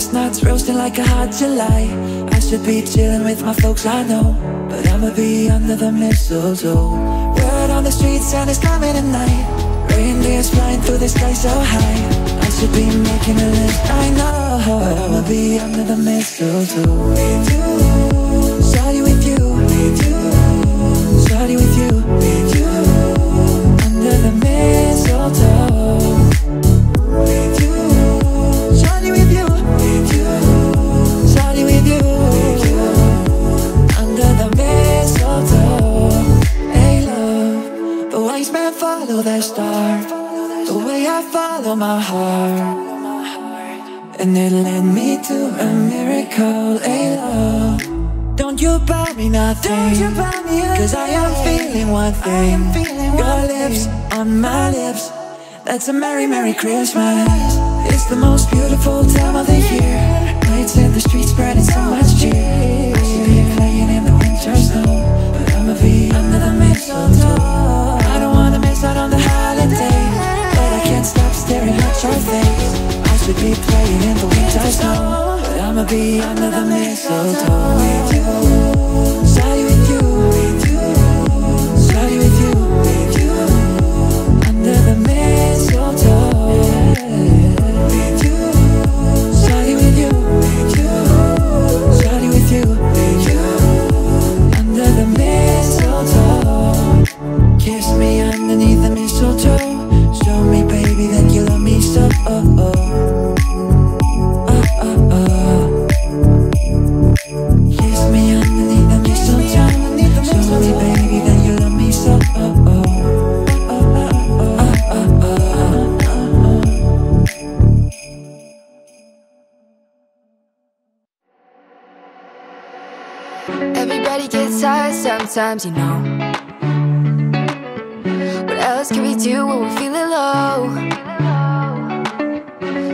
Chestnuts roasting like a hot July. I should be chilling with my folks, I know, but I'ma be under the mistletoe. Word on the street, Santa's coming tonight. Reindeers flying through the sky so high. I should be making a list, I know, I'ma be under the mistletoe follow my heart. And it led me to a miracle, hey love. Don't you buy me nothing. Cause I am feeling one thing. feeling Your lips on my lips. That's a merry, merry Christmas. It's the most beautiful time of the year. Lights in the streets spreading so much cheer. I should be playing in the winter snow. But I'ma be under the mistletoe your face. I should be playing in the winter snow. But I'ma be under the mistletoe. With you. Shawty with you, sometimes, you know. What else can we do when we're feeling low?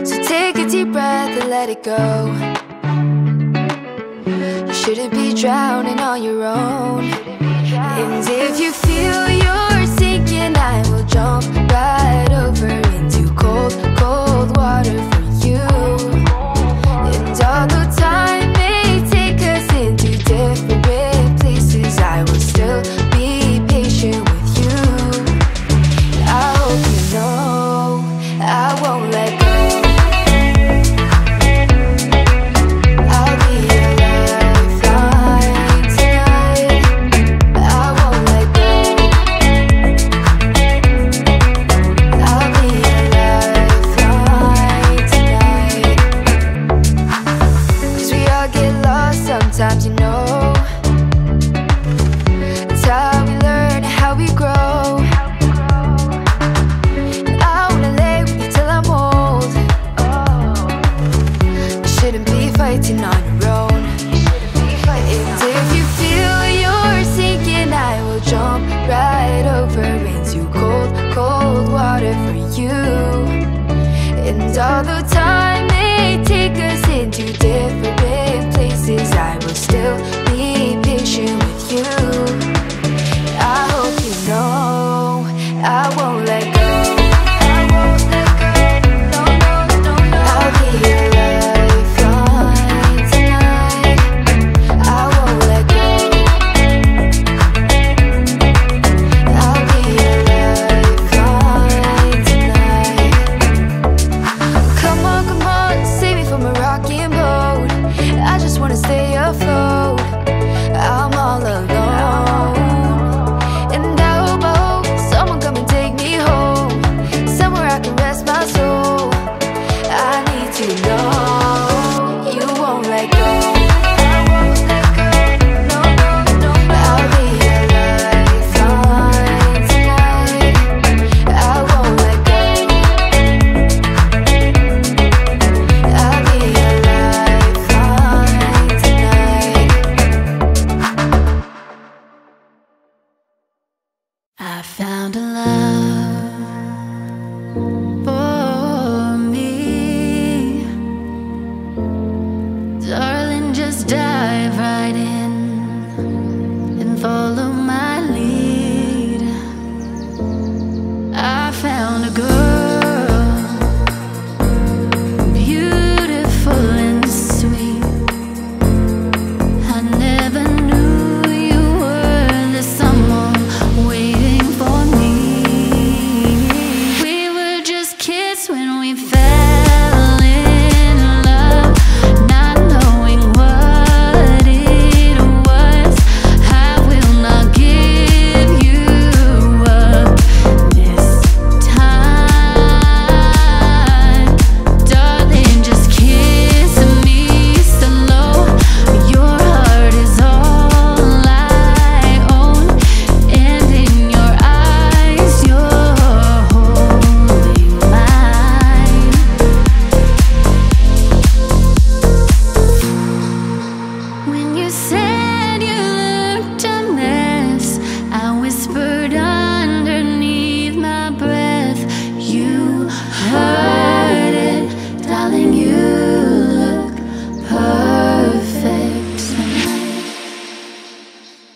So take a deep breath and let it go. You shouldn't be drowning on your own. And if you feel you're sinking, I will jump right over into cold, cold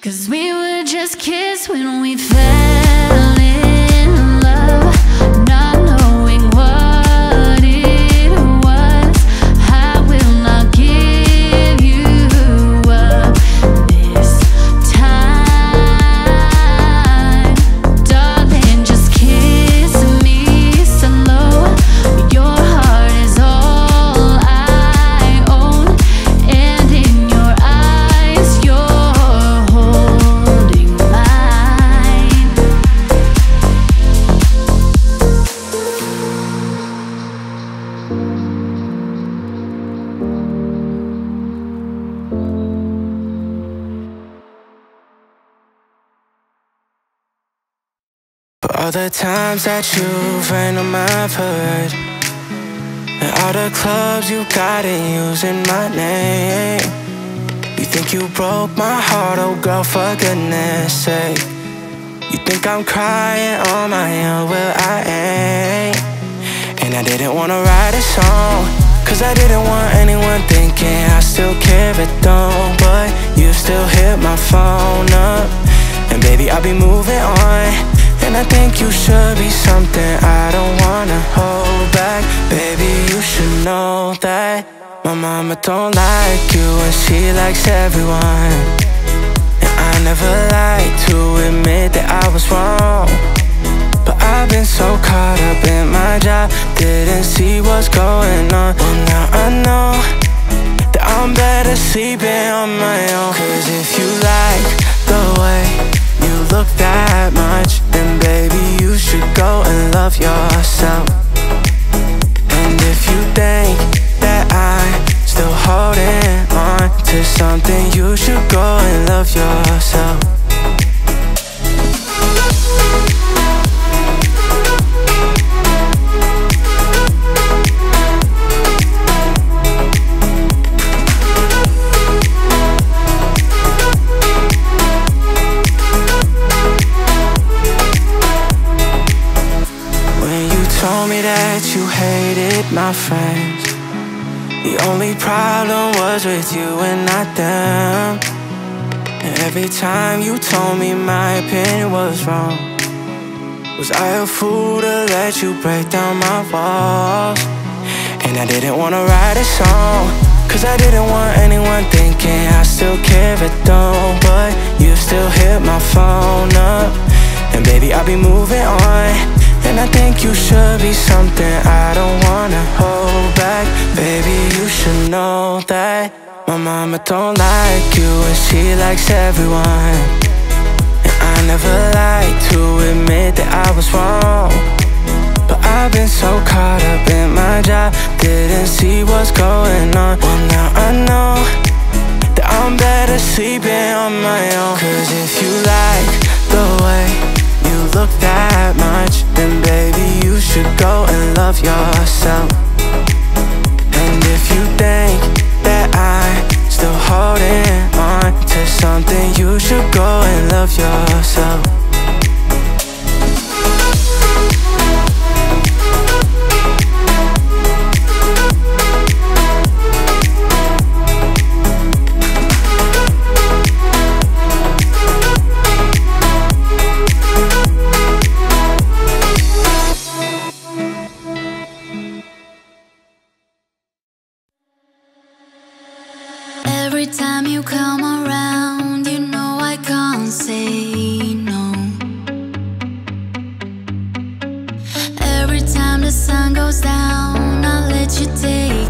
Cause we would just kiss when we fell all the times that you've rained on my parade And all the clubs you got in using my name. You think you broke my heart, oh girl, for goodness sake. You think I'm crying on my own, well I ain't. And I didn't wanna write a song Cause I didn't want anyone thinking I still care but don't But you still hit my phone up And baby, I'll be moving on And I think you should be something I don't wanna hold back. Baby, you should know that My mama don't like you and she likes everyone. And I never like to admit that I was wrong. But I've been so caught up in my job Didn't see what's going on. Well now I know That I'm better sleeping on my own. Cause if you like the way you look that much. Then baby you should go and love yourself. And if you think that I'm still holding on to something You should go and love yourself hated my friends. The only problem was with you and not them. And every time you told me my opinion was wrong Was I a fool to let you break down my walls? And I didn't wanna write a song Cause I didn't want anyone thinking I still care but don't. But you still hit my phone up And baby I'll be moving on And I think you should be something I don't wanna hold back. Baby you should know that My mama don't like you and she likes everyone. And I never like to admit that I was wrong. But I've been so caught up in my job Didn't see what's going on. Well now I know That I'm better sleeping on my own. Cause if you like the way you look that much Then baby you should go and love yourself. And if you think that I'm still holding on to something You should go and love yourself time you come around, you know I can't say no. Every time the sun goes down, I'll let you take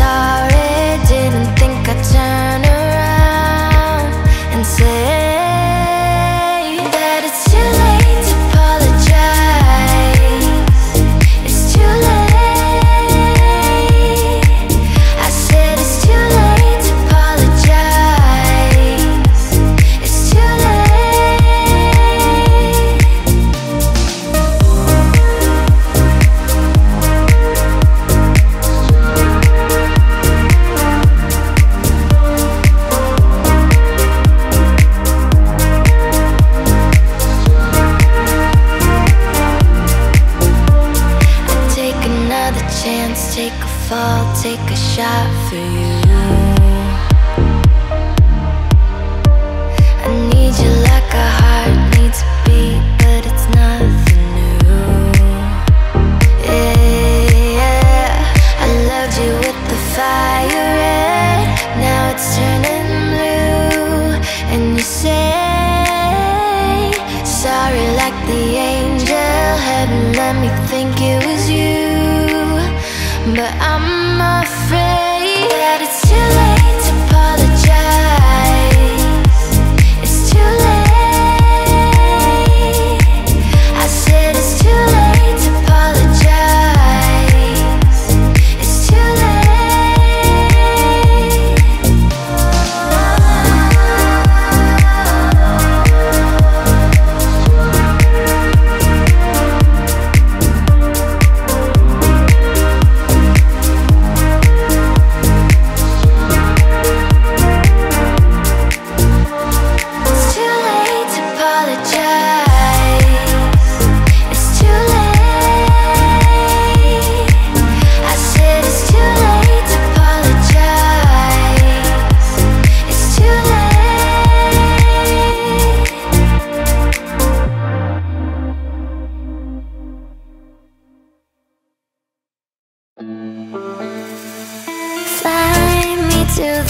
that to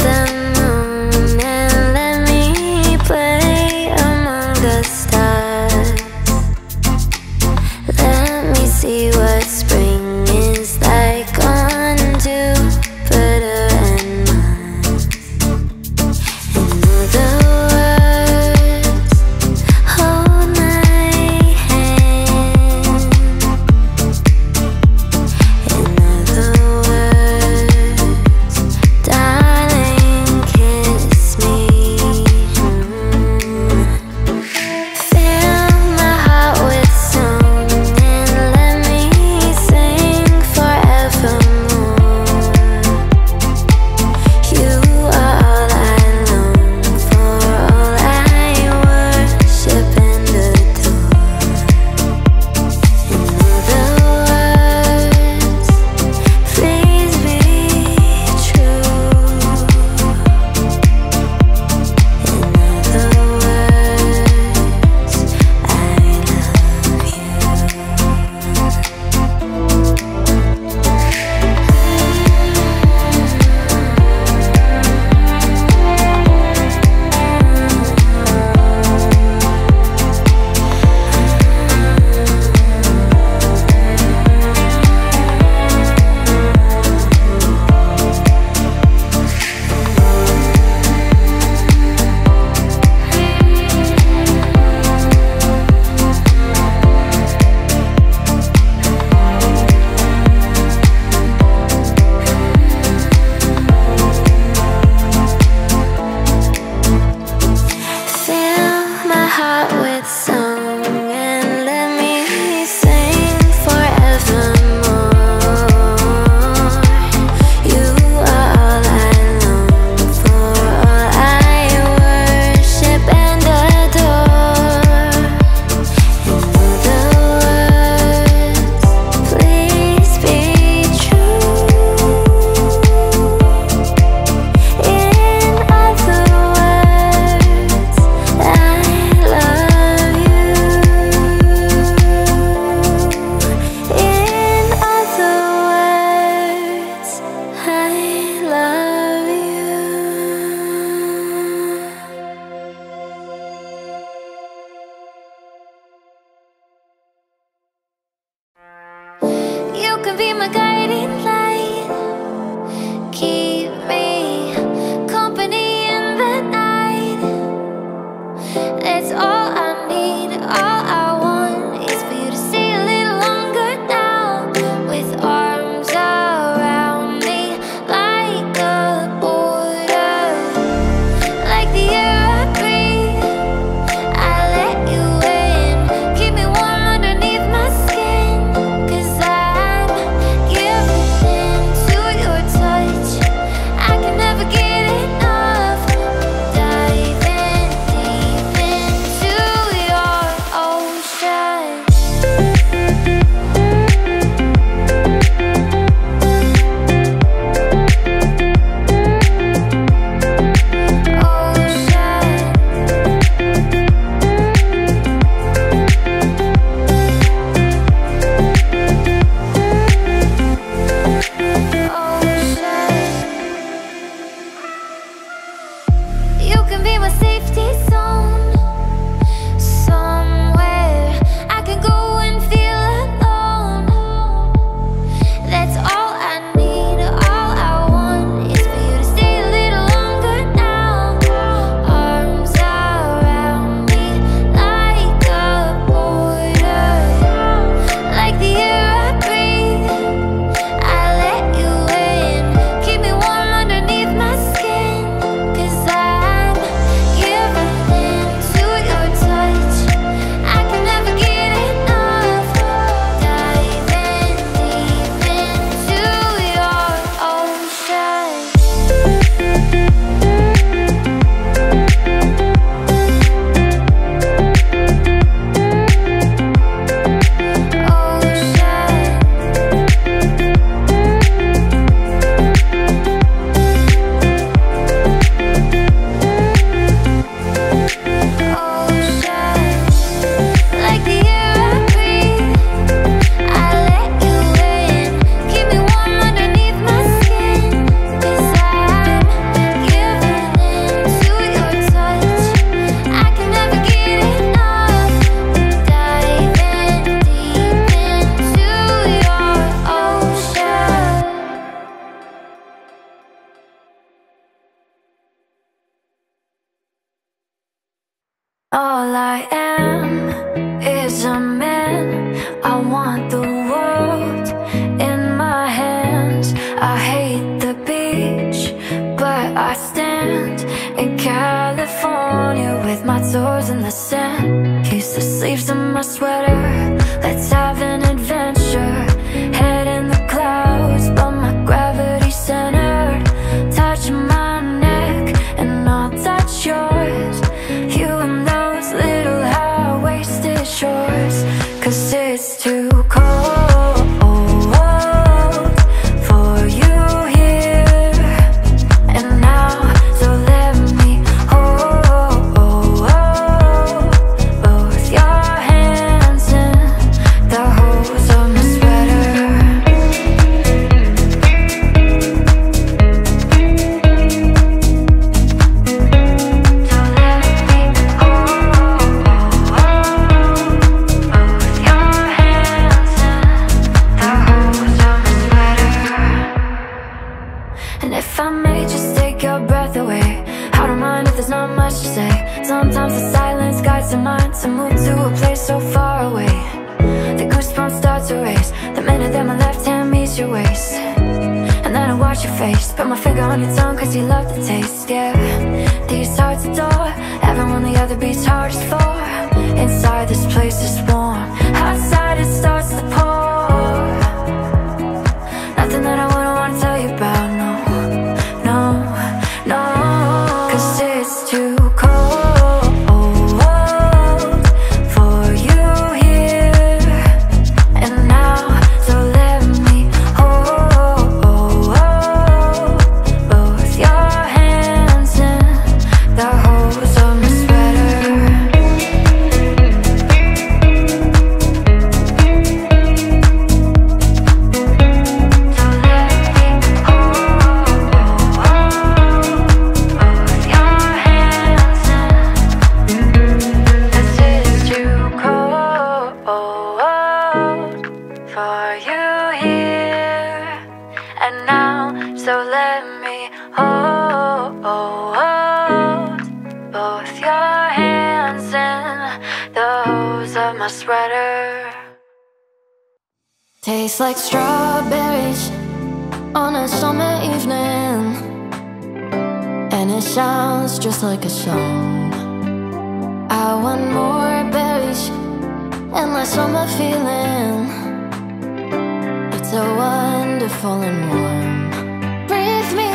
hardest for Inside this place is warm. Outside it starts to just like a song. I want more berries and less on my feeling. It's so wonderful and warm. Breathe me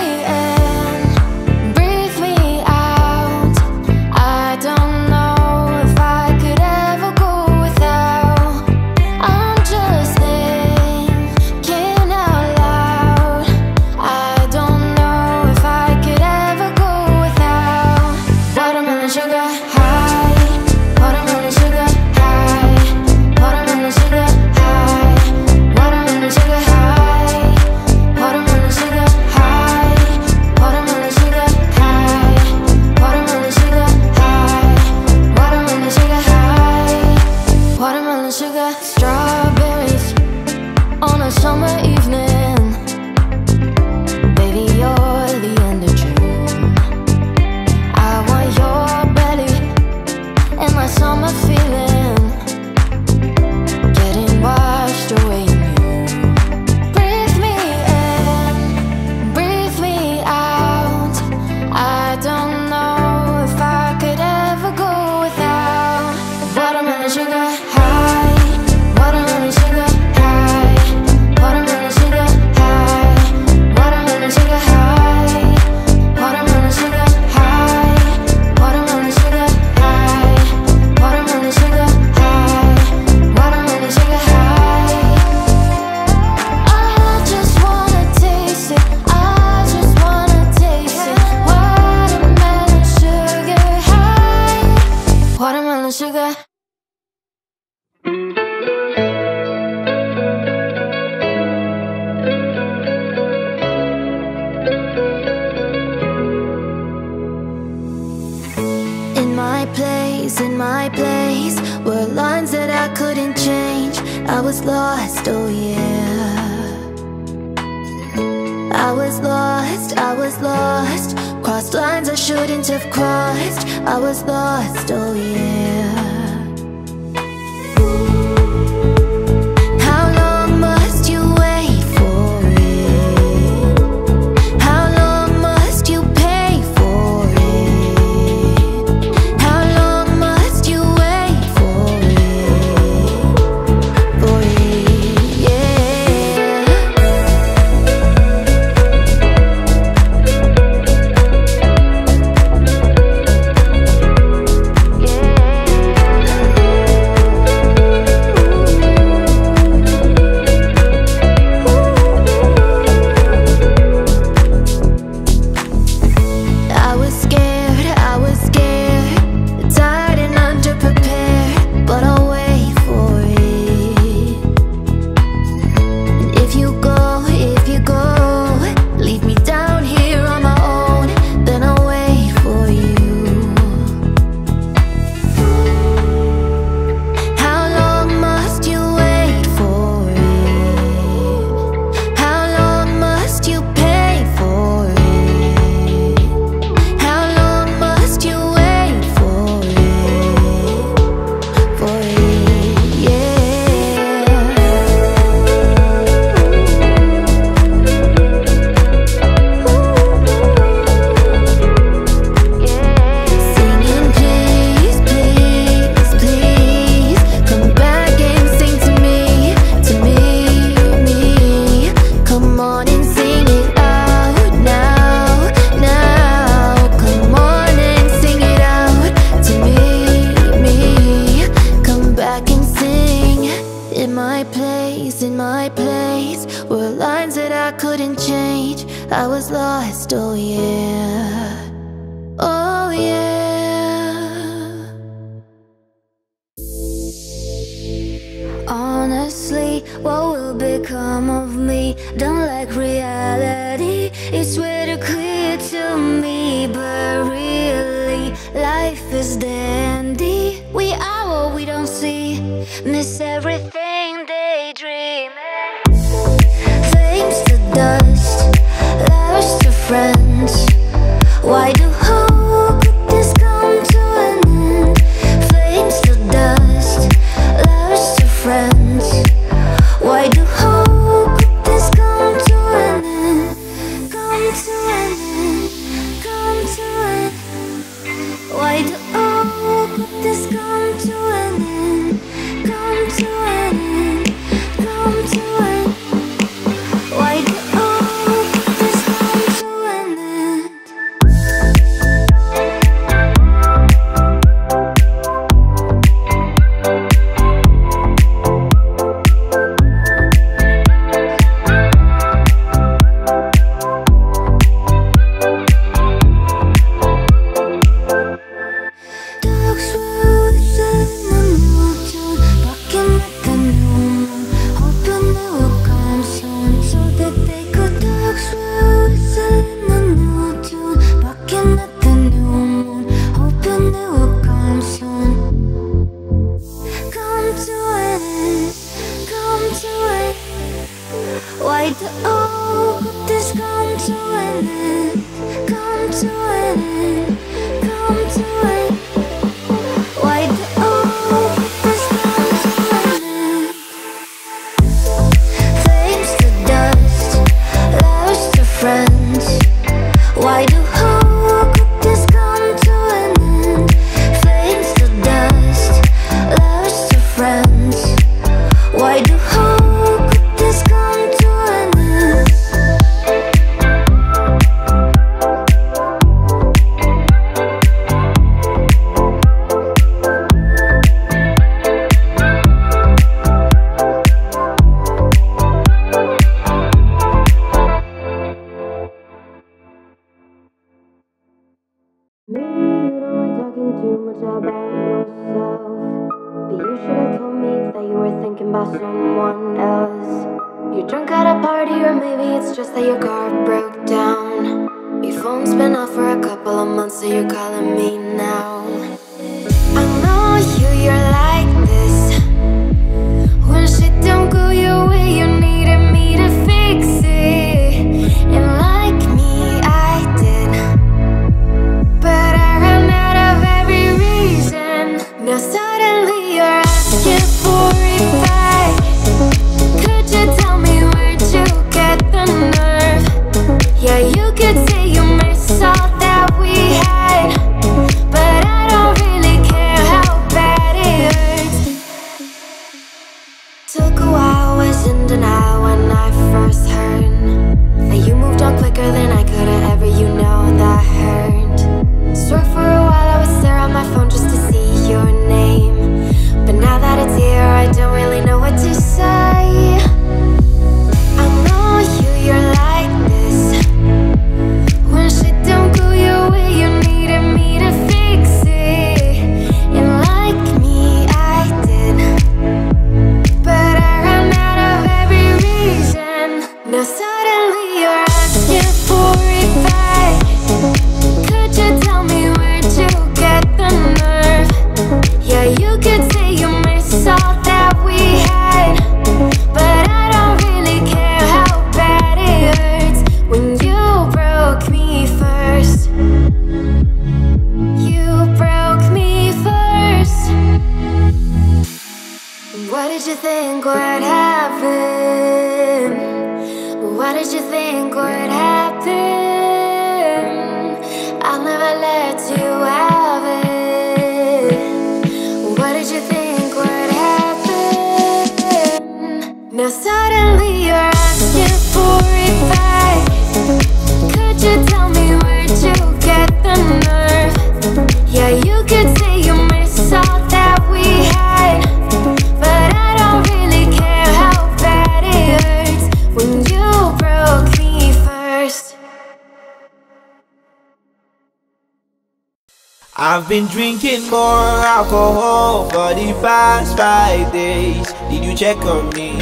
been drinking more alcohol for the past five days. Did you check on me?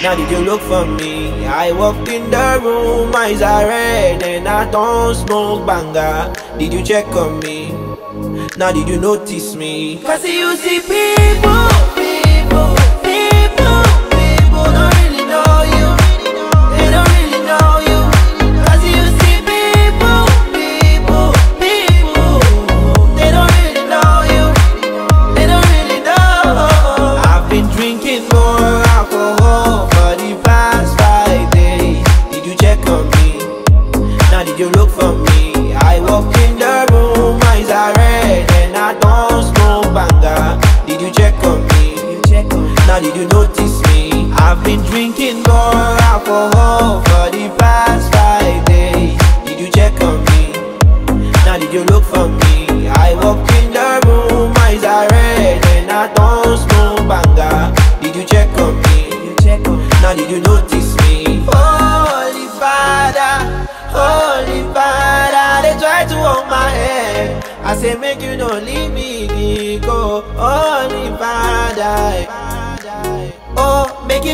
Now did you look for me? I walked in the room, eyes are red and I don't smoke banger. Did you check on me? Now did you notice me? Cause you see people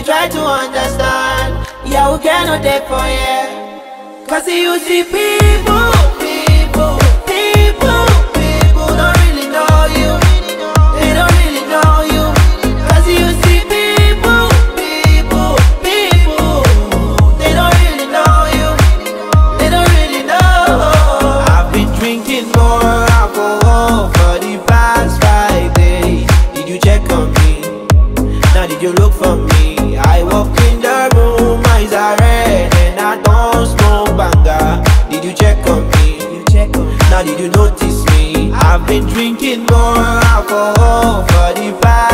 try to understand. Yeah, we cannot take for you. Cause you see people. been drinking more alcohol for the past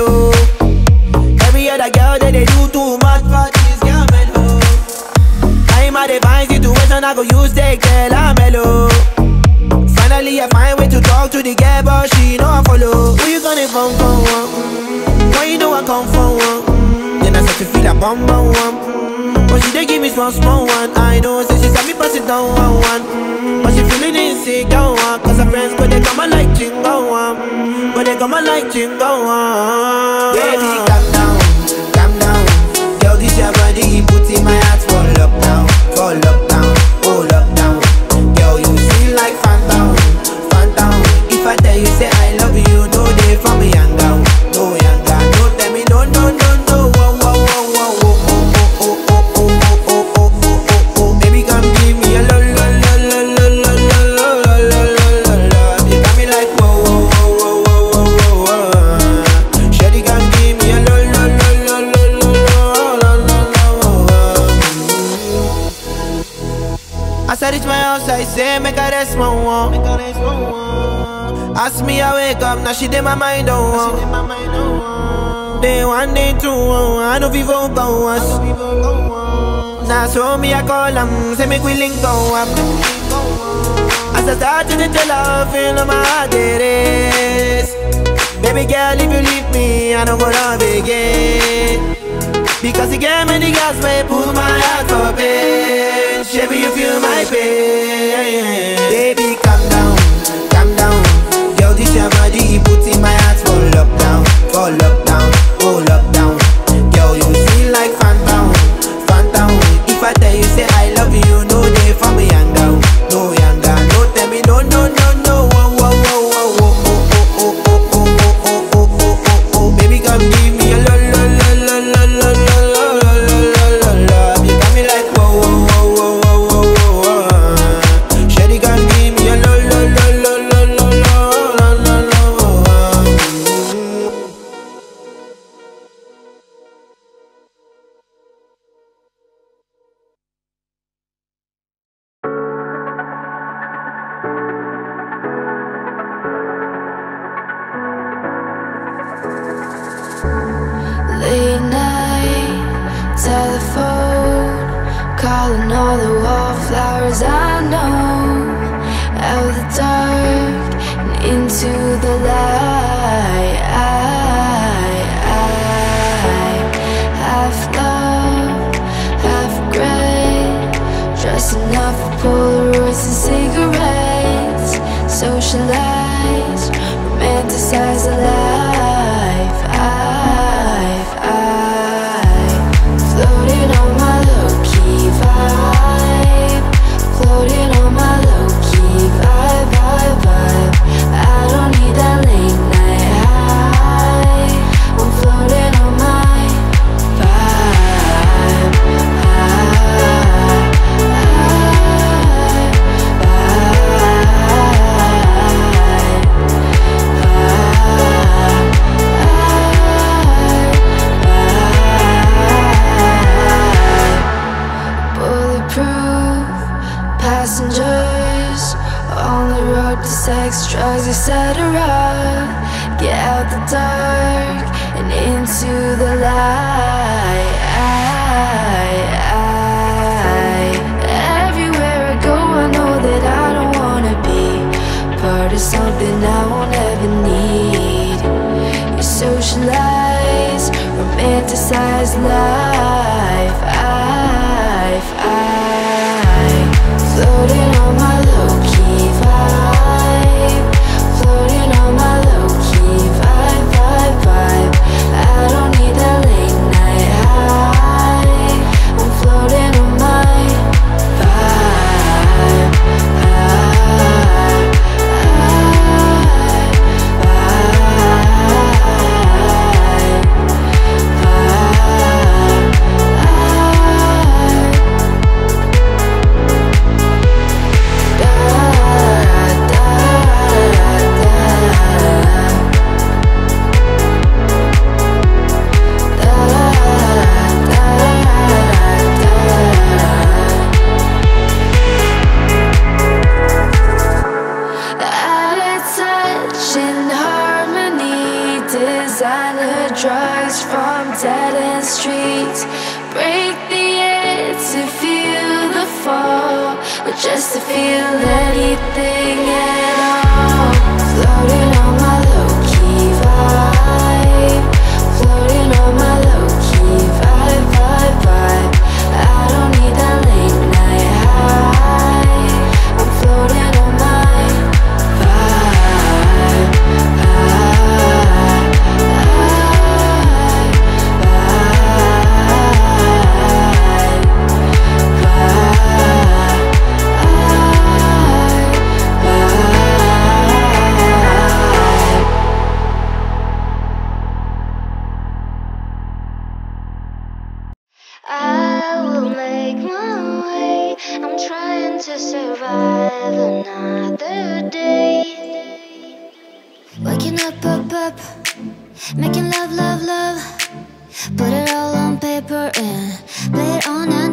yellow. Every other girl that they do too much for this girl mellow. I'm at a fine situation, I go use the girl ah, I'm mellow. Finally, I find way to talk to the girl, but she know I follow. Who you gonna phone for? One? Why you know I come for one? Then I start to feel a bum bum one. But she dey give me small small one. I know, say she saw me pass it down one one. But she feeling insecure one. Cause her friends go they come and like chingo one. Mm, But they come and like chingo one. Baby, calm down, calm down. Girl, this your body, put in my heart for lockdown, for lockdown, oh lockdown. Girl, you feel like Fanta, Fanta. If I tell you say one. Ask me, I wake up, now she did my mind, oh. oh. Day one, day two, oh, I know people go us. Now, so me, I call them, say, make we link go up. As I start to tell her, feel my heart it is. Baby girl, if you leave me, I don't go love again.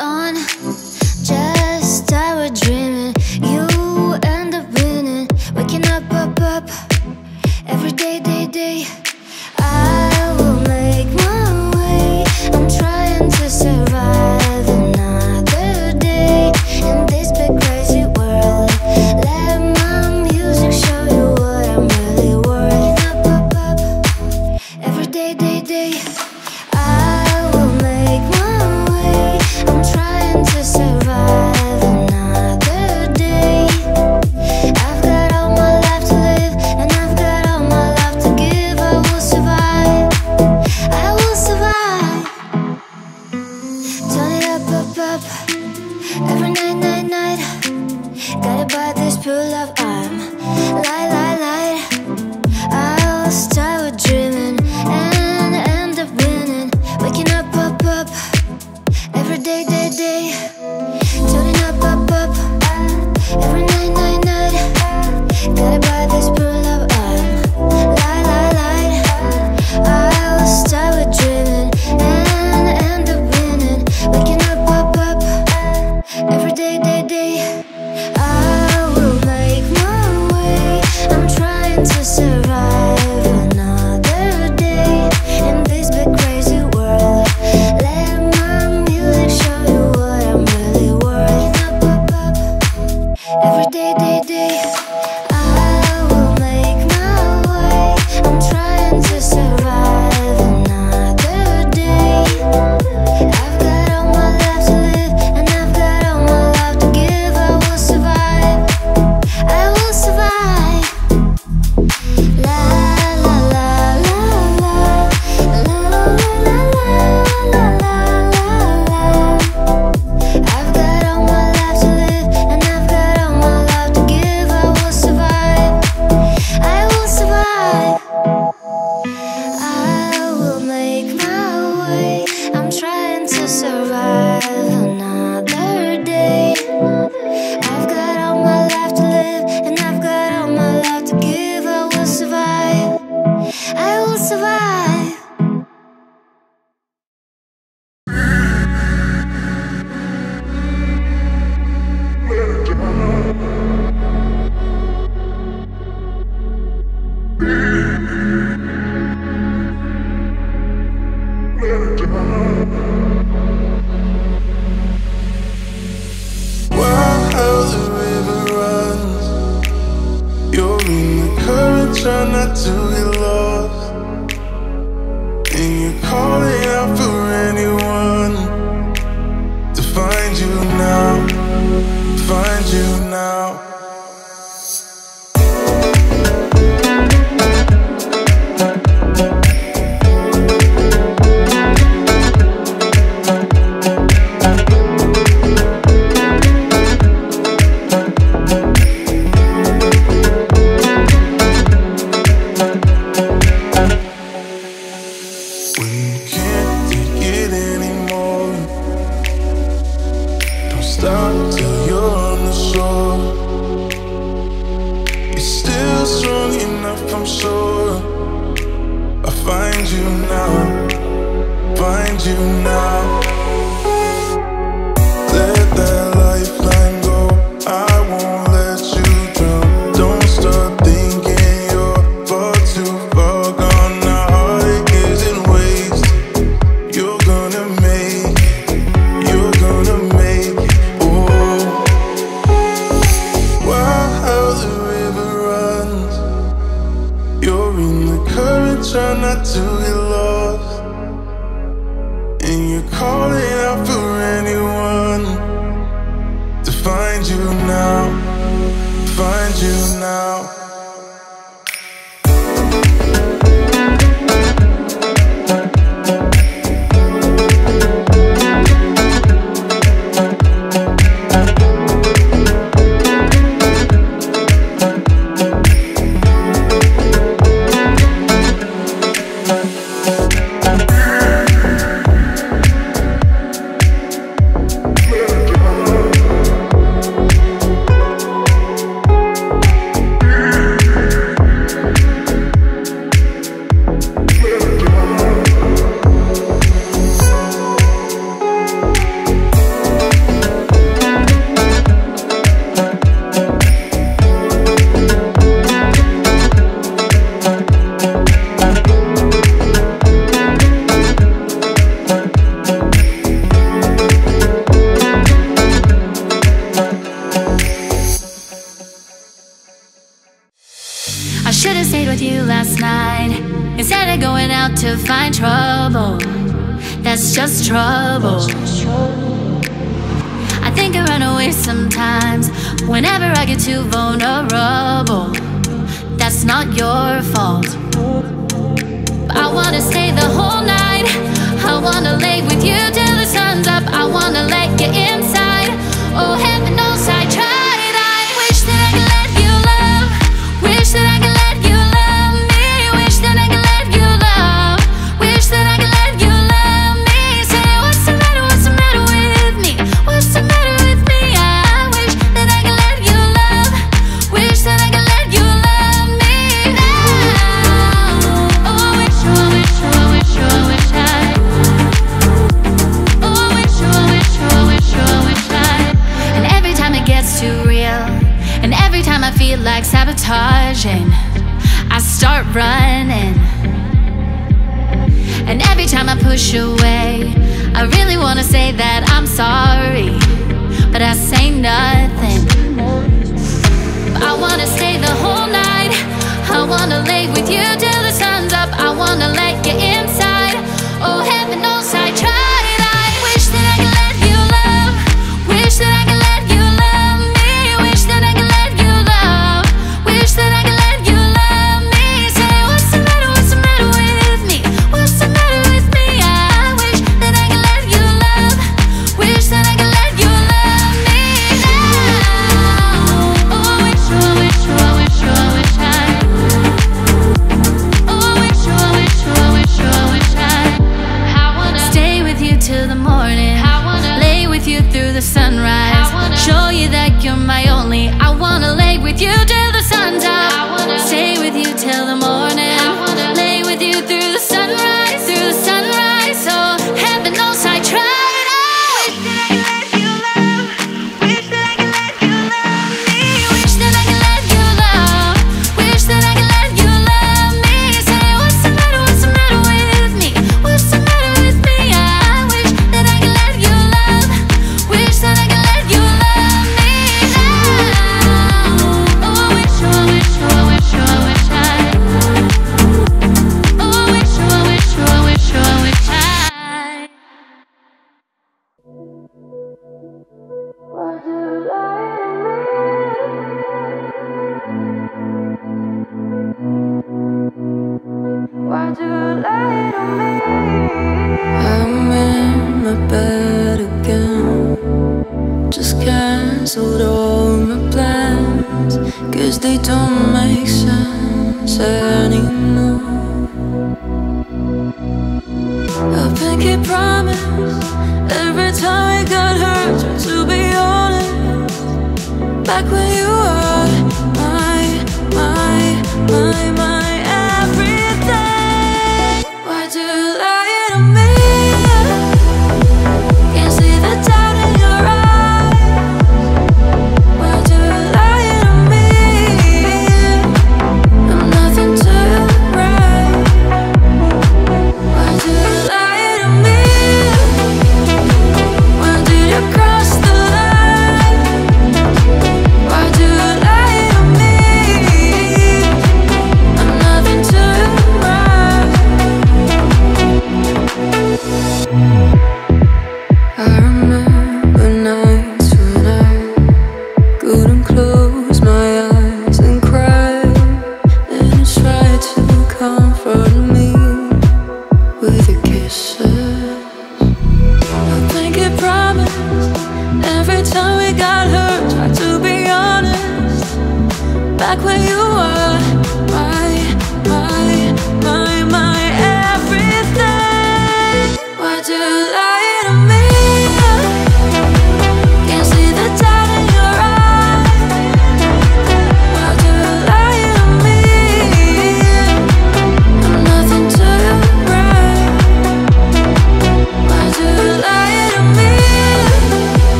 On